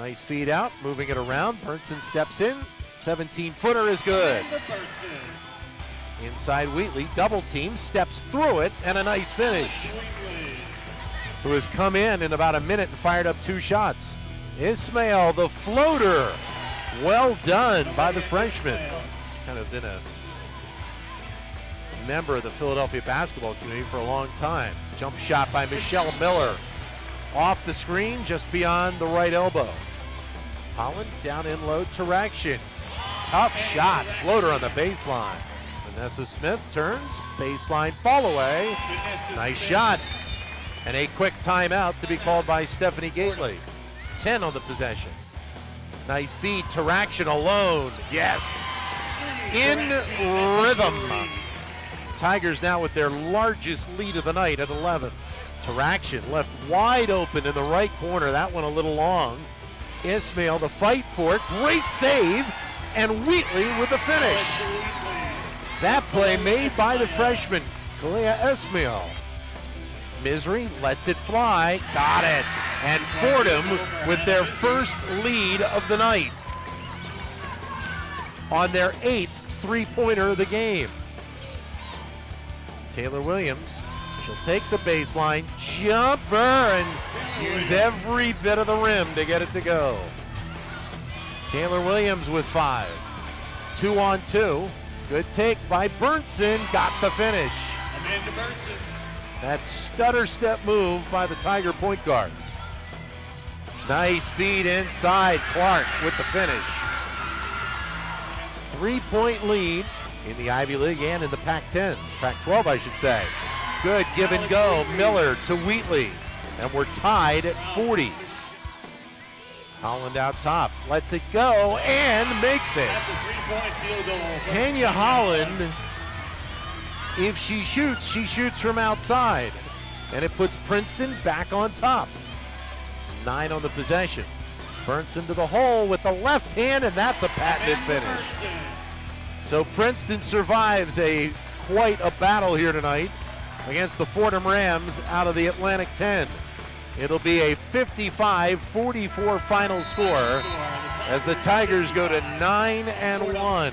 Nice feed out, moving it around. Berntsen steps in. 17 footer is good. Inside Wheatley, double team, steps through it, and a nice finish. Who has come in in about a minute and fired up two shots. Ismail, the floater. Well done by the freshman. Kind of been a member of the Philadelphia basketball community for a long time. Jump shot by Michelle Miller. Off the screen, just beyond the right elbow. Holland down in low Tarakchian. Tough shot, floater on the baseline. Vanessa Smith turns, baseline fall away. Nice shot. And a quick timeout to be called by Stephanie Gaitley. 10 on the possession. Nice feed, Tarakchian alone. Yes. In rhythm. Tigers now with their largest lead of the night at 11. Tarakchian left wide open in the right corner. That one a little long. Ismail the fight for it. Great save. And Wheatley with the finish. That play made by the freshman, Qalea Ismail. Misery lets it fly. Got it. And Fordham with their first lead of the night on their eighth three pointer of the game. Taylor Williams, she'll take the baseline, jumper, and use every bit of the rim to get it to go. Taylor Williams with five. Two on two. Good take by Berntsen. Got the finish. Amanda Berntsen. That stutter step move by the Tiger point guard. Nice feed inside. Clark with the finish. Three point lead in the Ivy League and in the Pac 10, Pac 12, I should say. Good give and go. Miller to Wheatley. And we're tied at 40. Holland out top. Lets it go and makes it. That's a three-point field goal. Kenya Holland, if she shoots, she shoots from outside. And it puts Princeton back on top. Nine on the possession. Burns into the hole with the left hand, and that's a patented finish. So Princeton survives a quite a battle here tonight against the Fordham Rams out of the Atlantic 10. It'll be a 55-44 final score as the Tigers go to 9 and 1.